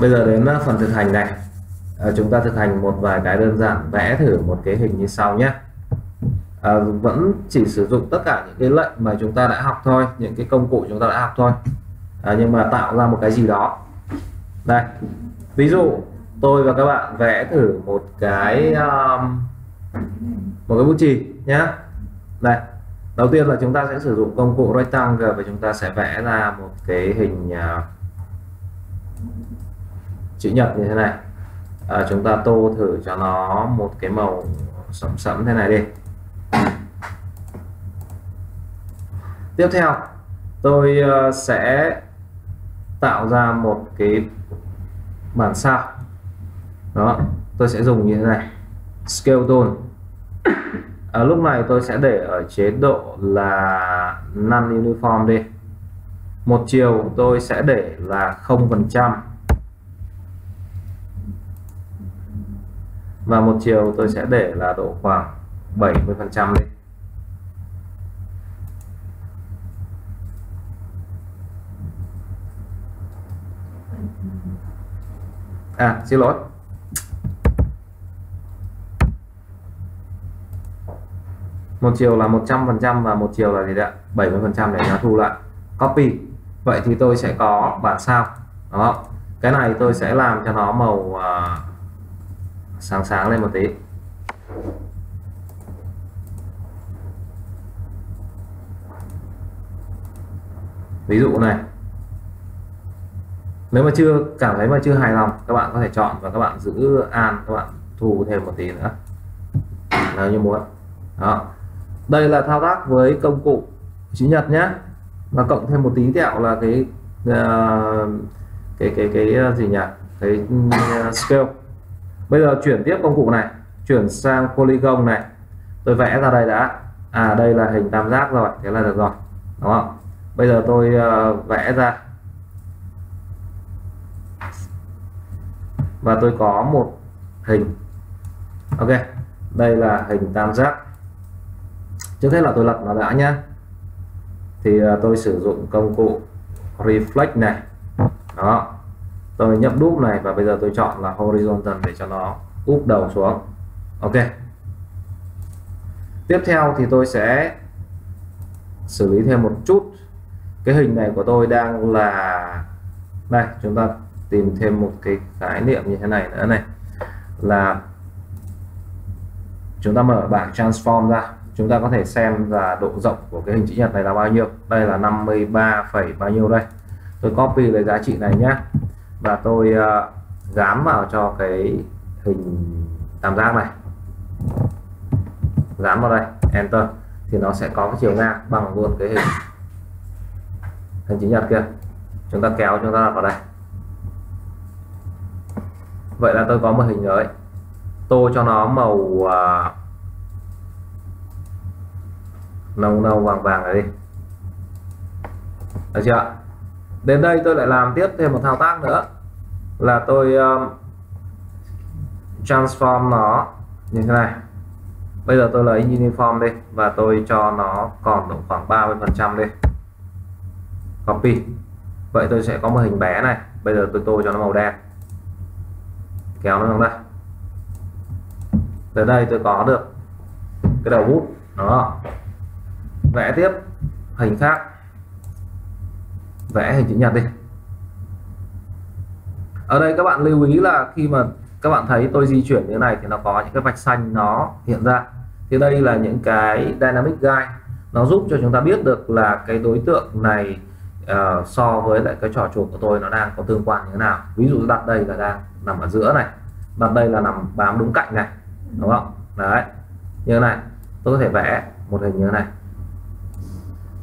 bây giờ đến ờ, phần thực hành này. À, chúng ta thực hành một vài cái đơn giản vẽ thử một cái hình như sau nhé. À, vẫn chỉ sử dụng tất cả những cái lệnh mà chúng ta đã học thôi những cái công cụ chúng ta đã học thôi. À, nhưng mà tạo ra một cái gì đó. Đây ví dụ tôi và các bạn vẽ thử một cái um, một cái bút chì nhé đây đầu tiên là chúng ta sẽ sử dụng công cụ rectangle và chúng ta sẽ vẽ ra một cái hình uh, chữ nhật như thế này. À, chúng ta tô thử cho nó một cái màu sẫm sẫm thế này đi. Tiếp theo tôi ờ, sẽ tạo ra một cái bản sao. Đó tôi sẽ dùng như thế này. Scale tone ở à, lúc này tôi sẽ để ở chế độ là non uniform đi. Một chiều tôi sẽ để là không phần trăm. Và một chiều tôi sẽ để là độ khoảng 70 phần trăm đi. À xin lỗi. Một chiều là 100 phần trăm và một chiều là gì ạ? 70 phần trăm để nó thu lại. Copy. Vậy thì tôi sẽ có bản sao. Đó. Cái này tôi sẽ làm cho nó màu uh, sáng sáng lên một tí. Ví dụ này. Nếu mà chưa cảm thấy mà chưa hài lòng các bạn có thể chọn và các bạn giữ an các bạn thu thêm một tí nữa. Nếu như muốn. Đó. Đây là thao tác với công cụ chữ nhật nhé. Và cộng thêm một tí tẹo là cái uh, cái cái cái ờ, gì nhỉ? Cái uh, scale bây giờ chuyển tiếp công cụ này. Chuyển sang polygon này. Tôi vẽ ra đây đã. À đây là hình tam giác rồi. Thế là được rồi. Đúng không? Bây giờ tôi uh, vẽ ra. Và tôi có một hình. Ok. Đây là hình tam giác. Trước hết là tôi lật nó đã nhá. Thì uh, tôi sử dụng công cụ reflect này. Đó tôi nhấp đúp này và bây giờ tôi chọn là horizontal để cho nó úp đầu xuống. Ok. Tiếp theo thì tôi sẽ xử lý thêm một chút. Cái hình này của tôi đang là đây chúng ta tìm thêm một cái khái niệm như thế này nữa này. Là chúng ta mở bảng transform ra. Chúng ta có thể xem là độ rộng của cái hình chữ nhật này là bao nhiêu. Đây là 53, bao nhiêu đây? Tôi copy lấy giá trị này nhé và tôi ờ, uh, dán vào cho cái hình tam giác này. Dán vào đây enter. Thì nó sẽ có cái chiều ngang bằng luôn cái hình. Hình chữ nhật kia. Chúng ta kéo chúng ta đặt vào đây. Vậy là tôi có một hình rồi. Tô cho nó màu uh, nâu nâu vàng vàng này đi. Được chưa? Đến đây tôi lại làm tiếp thêm một thao tác nữa. Là tôi um, transform nó như thế này. Bây giờ tôi lấy uniform đi và tôi cho nó còn độ khoảng 30 phần trăm đi. Copy. Vậy tôi sẽ có một hình bé này. Bây giờ tôi tô cho nó màu đen. Kéo nó xuống đây. Tới đây tôi có được cái đầu bút. Đó. Vẽ tiếp. Hình khác vẽ hình chữ nhật đi. Ở đây các bạn lưu ý là khi mà các bạn thấy tôi di chuyển như thế này thì nó có những cái vạch xanh nó hiện ra. Thì đây là những cái dynamic guide. Nó giúp cho chúng ta biết được là cái đối tượng này uh, so với lại cái trò chuột của tôi nó đang có tương quan như thế nào. Ví dụ đặt đây là đang nằm ở giữa này đặt đây là nằm bám đúng cạnh này đúng không? Đấy như thế này. Tôi có thể vẽ một hình như thế này.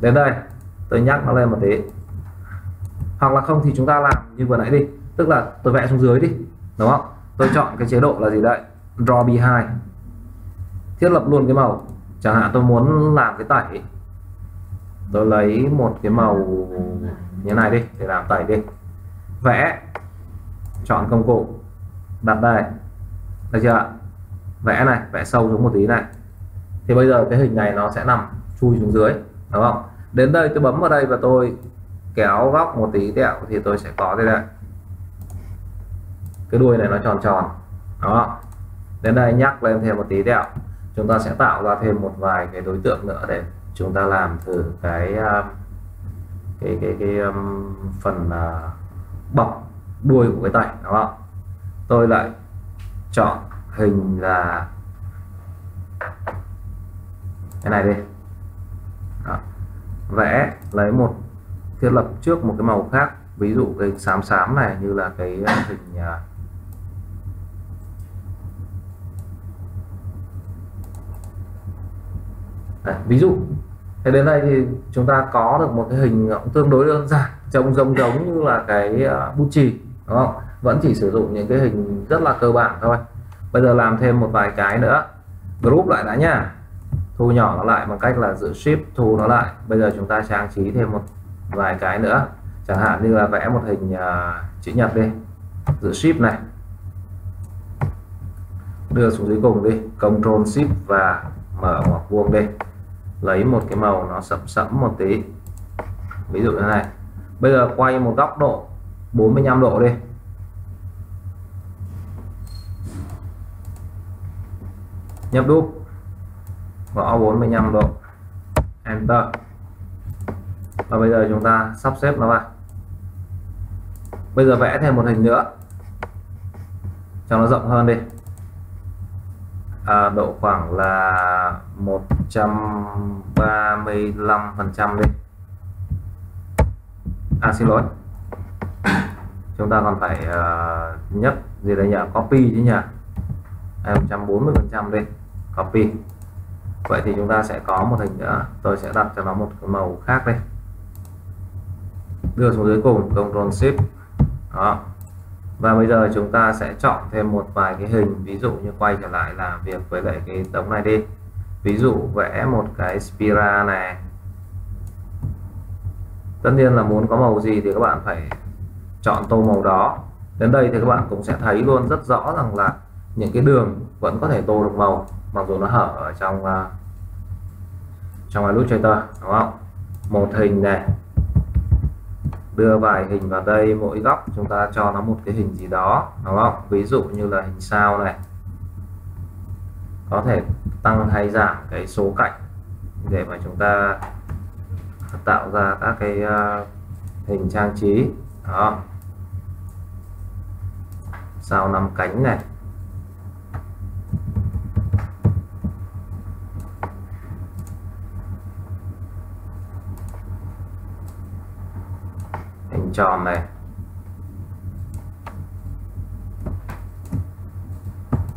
Đến đây tôi nhắc nó lên một tí hoặc là không thì chúng ta làm như vừa nãy đi. Tức là tôi vẽ xuống dưới đi, đúng không? Tôi chọn cái chế độ là gì đấy? Draw behind. Thiết lập luôn cái màu. Chẳng hạn tôi muốn làm cái tẩy. Tôi lấy một cái màu như này đi, để làm tẩy đi. Vẽ. Chọn công cụ. Đặt đây. Được chưa vẽ này, vẽ sâu xuống một tí này. Thì bây giờ cái hình này nó sẽ nằm chui xuống dưới, đúng không? Đến đây tôi bấm vào đây và tôi kéo góc một tí tẹo thì tôi sẽ có thế này cái đuôi này nó tròn tròn đó. Đến đây nhắc lên thêm một tí tẹo. Chúng ta sẽ tạo ra thêm một vài cái đối tượng nữa để chúng ta làm thử cái à, cái cái cái um, phần uh, bọc đuôi của cái tay đúng không? Tôi lại chọn hình là cái này đi. Đó. vẽ lấy một thiết lập trước một cái màu khác. Ví dụ cái xám xám này như là cái à, hình à, Đấy, ví dụ. Thế đến đây thì chúng ta có được một cái hình tương đối đơn giản trông giống giống như là cái à, bút chì đúng không? Vẫn chỉ sử dụng những cái hình rất là cơ bản thôi. Bây giờ làm thêm một vài cái nữa. Group lại đã nhá thu nhỏ nó lại bằng cách là giữ shift thu nó lại. Bây giờ chúng ta trang trí thêm một vài cái nữa. Chẳng hạn như là vẽ một hình uh, chữ nhật đi giữ shift này. Đưa xuống dưới cùng đi Ctrl Shift và mở ngoặc vuông đi. Lấy một cái màu nó sẫm sẫm một tí. Ví dụ như này. Bây giờ quay một góc độ 45 độ đi. Nhập đúp. Gõ 45 độ. Enter và bây giờ chúng ta sắp xếp nó vào. Bây giờ vẽ thêm một hình nữa. Cho nó rộng hơn đi. À, độ khoảng là 135 phần trăm đi. À xin lỗi. Chúng ta còn phải à, uh, nhất gì đây nhỉ? Copy chứ nhỉ? À, 140 phần trăm đi. Copy. Vậy thì chúng ta sẽ có một hình nữa. Tôi sẽ đặt cho nó một cái màu khác đây đưa xuống dưới cùng Ctrl Shift. Đó. Và bây giờ chúng ta sẽ chọn thêm một vài cái hình ví dụ như quay trở lại làm việc với lại cái tống này đi. Ví dụ vẽ một cái spira này. Tất nhiên là muốn có màu gì thì các bạn phải chọn tô màu đó. Đến đây thì các bạn cũng sẽ thấy luôn rất rõ rằng là những cái đường vẫn có thể tô được màu mặc dù nó hở ở trong uh, trong Illustrator đúng không? Một hình này đưa vài hình vào đây mỗi góc chúng ta cho nó một cái hình gì đó đúng không? Ví dụ như là hình sao này. Có thể tăng hay giảm cái số cạnh để mà chúng ta tạo ra các cái uh, hình trang trí đó sao năm cánh này hình tròn này.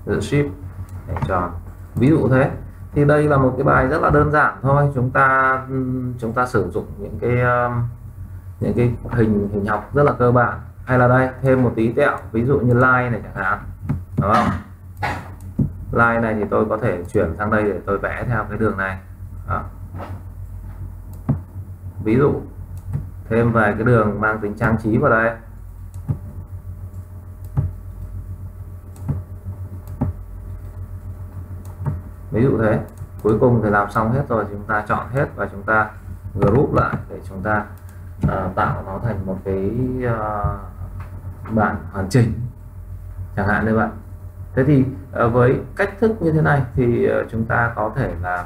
Giữ ship hình tròn. Ví dụ thế. Thì đây là một cái bài rất là đơn giản thôi. Chúng ta chúng ta sử dụng những cái um, những cái hình hình học rất là cơ bản. Hay là đây, thêm một tí tẹo. Ví dụ như line này chẳng hạn. Đúng không? Line này thì tôi có thể chuyển sang đây để tôi vẽ theo cái đường này. Đó. ví dụ thêm vài cái đường mang tính trang trí vào đây. Ví dụ thế cuối cùng thì làm xong hết rồi chúng ta chọn hết và chúng ta group lại để chúng ta uh, tạo nó thành một cái uh, bản hoàn chỉnh chẳng hạn như vậy. Thế thì uh, với cách thức như thế này thì uh, chúng ta có thể là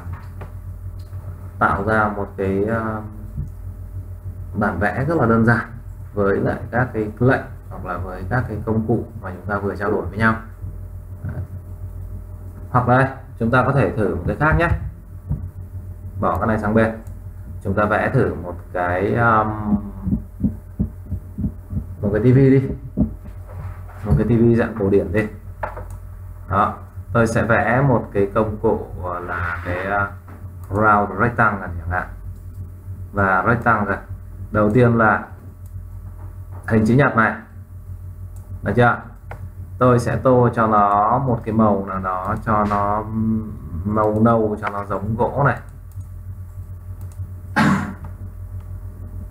tạo ra một cái uh, bản vẽ rất là đơn giản với lại các cái lệnh hoặc là với các cái công cụ mà chúng ta vừa trao đổi với nhau. Hoặc đây chúng ta có thể thử một cái khác nhé. Bỏ cái này sang bên. Chúng ta vẽ thử một cái um, một cái tivi đi. Một cái tivi dạng cổ điển đi. Đó tôi sẽ vẽ một cái công cụ là cái uh, round rectangle chẳng hạn. Và rectangle đầu tiên là hình chữ nhật này. Được chưa? Tôi sẽ tô cho nó một cái màu nào đó, cho nó màu nâu, cho nó giống gỗ này.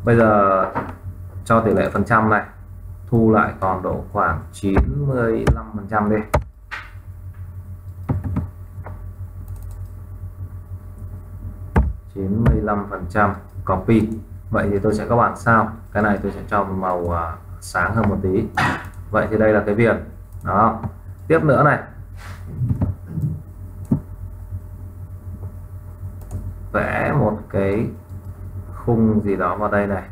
Bây giờ cho tỷ lệ phần trăm này, thu lại còn độ khoảng 95 phần trăm đi. Chín mươi lăm phần trăm copy vậy thì tôi sẽ các bạn sao? Cái này tôi sẽ cho màu uh, sáng hơn một tí. Vậy thì đây là cái viền. Đó. Tiếp nữa này. Vẽ một cái khung gì đó vào đây này.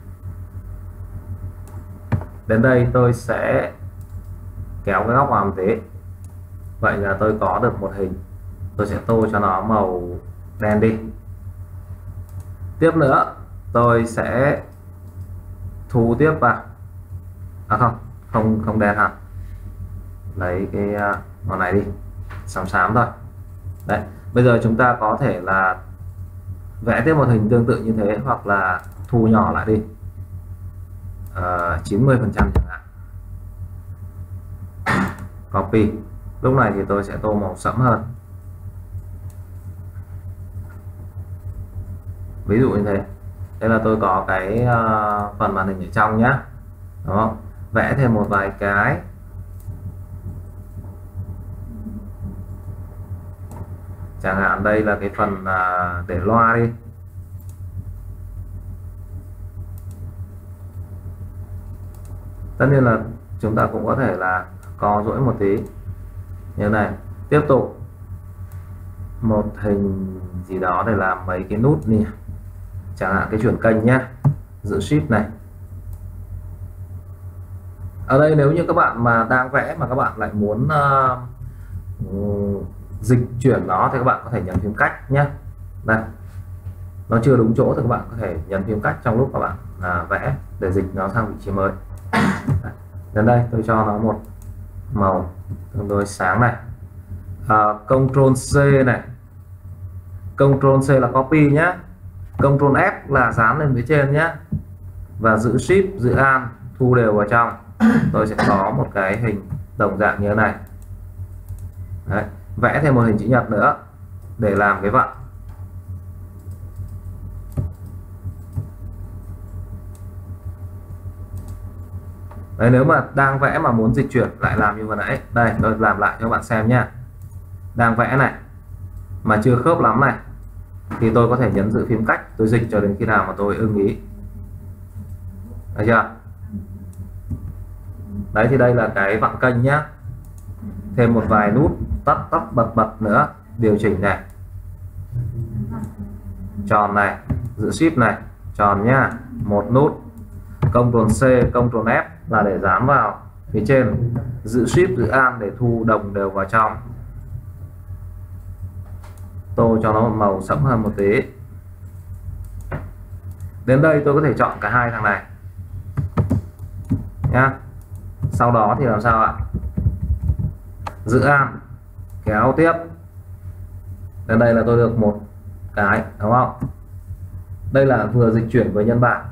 Đến đây tôi sẽ kéo cái góc vào một tí. Vậy là tôi có được một hình. Tôi sẽ tô cho nó màu đen đi. Tiếp nữa tôi sẽ thu tiếp vào à không không không đen hẳn lấy cái màu này đi. Xám xám thôi. Đấy bây giờ chúng ta có thể là vẽ tiếp một hình tương tự như thế hoặc là thu nhỏ lại đi. Ờ, 90 phần trăm chẳng hạn. Copy. Lúc này thì tôi sẽ tô màu sẫm hơn. Ví dụ như thế đây là tôi có cái uh, phần màn hình ở trong nhá. Đúng không? Vẽ thêm một vài cái. Chẳng hạn đây là cái phần uh, để loa đi. Tất nhiên là chúng ta cũng có thể là co rỗi một tí. Như này tiếp tục. Một hình gì đó để làm mấy cái nút nè chẳng hạn cái chuyển kênh nhé. Giữ shift này. Ở đây nếu như các bạn mà đang vẽ mà các bạn lại muốn uh, dịch chuyển nó thì các bạn có thể nhấn phím cách nhé. Đây. Nó chưa đúng chỗ thì các bạn có thể nhấn phím cách trong lúc các bạn là vẽ để dịch nó sang vị trí mới. Đến đây tôi cho nó một màu tương đối sáng này. À, Ctrl C này. Ctrl C là copy nhé. Ctrl F là dán lên phía trên nhé. Và giữ Shift giữ An thu đều vào trong. Tôi sẽ có một cái hình đồng dạng như thế này. Đấy. vẽ thêm một hình chữ nhật nữa để làm cái vặn. Đấy, nếu mà đang vẽ mà muốn dịch chuyển lại làm như vừa nãy đây tôi làm lại cho các bạn xem nha đang vẽ này mà chưa khớp lắm này thì tôi có thể nhấn giữ phím cách tôi dịch cho đến khi nào mà tôi ưng ý. Được chưa? Đấy, thì đây là cái vặn kênh nhá. Thêm một vài nút tắt tắt bật bật nữa, điều chỉnh này. Tròn này, giữ shift này, tròn nhá. Một nút, Ctrl C, Ctrl F là để dán vào phía trên. Giữ shift, giữ an để thu đồng đều vào trong tô cho nó một màu sẫm hơn một tí. Đến đây tôi có thể chọn cả hai thằng này. Nhá. Sau đó thì làm sao ạ? Giữ an kéo tiếp. Đến đây là tôi được một cái, đúng không? Đây là vừa dịch chuyển với nhân bản.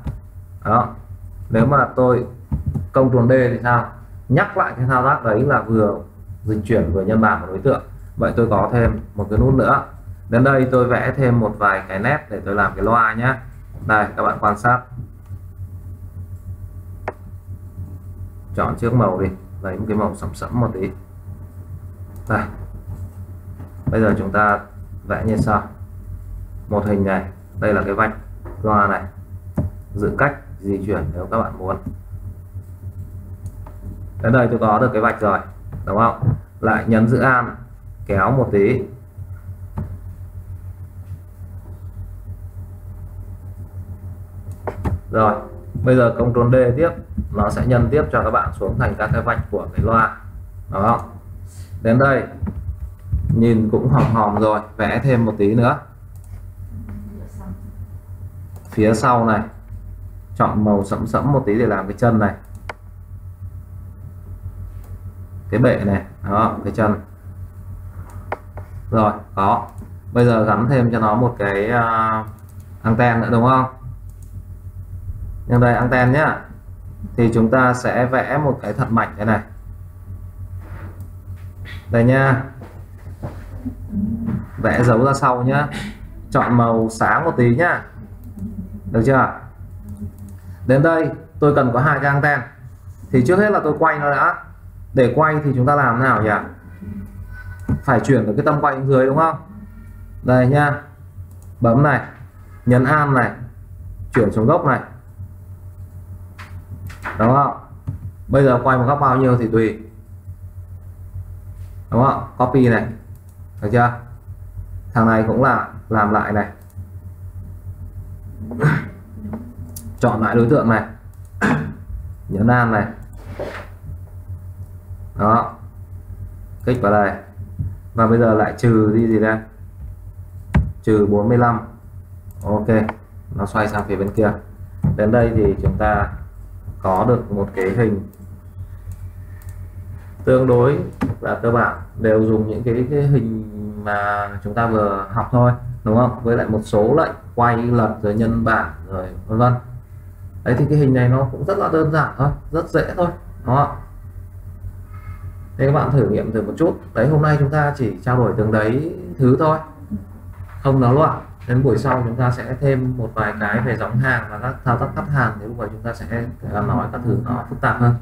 Đó. Nếu mà tôi công Ctrl D thì sao? Nhắc lại cái thao tác đấy là vừa dịch chuyển vừa nhân bản của đối tượng. Vậy tôi có thêm một cái nút nữa đến đây tôi vẽ thêm một vài cái nét để tôi làm cái loa nhé. Đây, các bạn quan sát. Chọn chiếc màu đi, lấy một cái màu sẫm sẫm một tí. Đây. Bây giờ chúng ta vẽ như sau. Một hình này, đây là cái vạch loa này. Giữ cách, di chuyển nếu các bạn muốn. Đến đây tôi có được cái vạch rồi, đúng không? Lại nhấn giữ an, kéo một tí. Rồi bây giờ Ctrl D tiếp. Nó sẽ nhân tiếp cho các bạn xuống thành các cái vạch của cái loa. Đó đến đây. Nhìn cũng hòm hòm rồi. Vẽ thêm một tí nữa. Phía sau này. Chọn màu sẫm sẫm một tí để làm cái chân này. Cái bệ này. Đó cái chân. Rồi có. Bây giờ gắn thêm cho nó một cái uh, anten nữa đúng không? Nhưng đây, anten nhá. Thì chúng ta sẽ vẽ một cái thật mảnh thế này. Đây nha vẽ dấu ra sau nhá. Chọn màu sáng một tí nhá. Được chưa? Đến đây, tôi cần có hai cái anten. Thì trước hết là tôi quay nó đã. Để quay thì chúng ta làm thế nào nhỉ? Phải chuyển được cái tâm quay dưới đúng không? Đây nha bấm này. Nhấn an này. Chuyển xuống gốc này đúng không? Bây giờ quay một góc bao nhiêu thì tùy. Đúng không? Copy này. Được chưa? Thằng này cũng là làm lại này. Chọn lại đối tượng này. Nhấn nam này. Đó. Kích vào đây. Và bây giờ lại trừ đi gì đây? Trừ 45 ok. Nó xoay sang phía bên kia. Đến đây thì chúng ta có được một cái hình tương đối là cơ bản đều dùng những cái, cái hình mà chúng ta vừa học thôi đúng không? Với lại một số lệnh quay lật rồi nhân bản rồi vân vân. Đấy thì cái hình này nó cũng rất là đơn giản thôi rất dễ thôi đó thế các bạn thử nghiệm thử một chút. Đấy hôm nay chúng ta chỉ trao đổi từng đấy thứ thôi không náo loạn đến buổi sau chúng ta sẽ thêm một vài cái về giống hàng và các thao tác cắt hàng, Nếu lúc chúng ta sẽ nói các thứ nó phức tạp hơn.